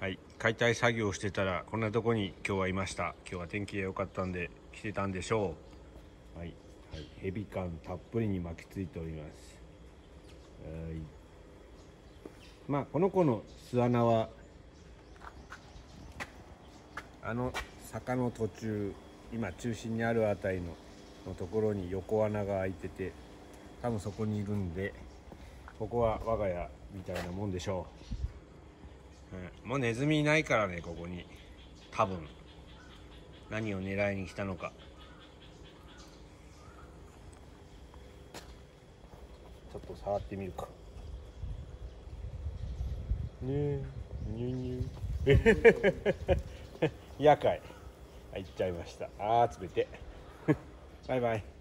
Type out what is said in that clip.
はい。解体作業してたらこんなとこに今日はいました。今日は天気が良かったんで来てたんでしょう。はい、はい、ヘビ感たっぷりに巻きついております。はい。まあこの子の巣穴はあの坂の途中今中心にあるあたりののところに横穴が開いてて多分そこにいるんでここは我が家みたいなもんでしょう、うん、もうネズミいないからねここに。多分。何を狙いに来たのか。ちょっと触ってみるか。ねえニュニュ夜会はい。行っちゃいました。あー冷て。バイバイ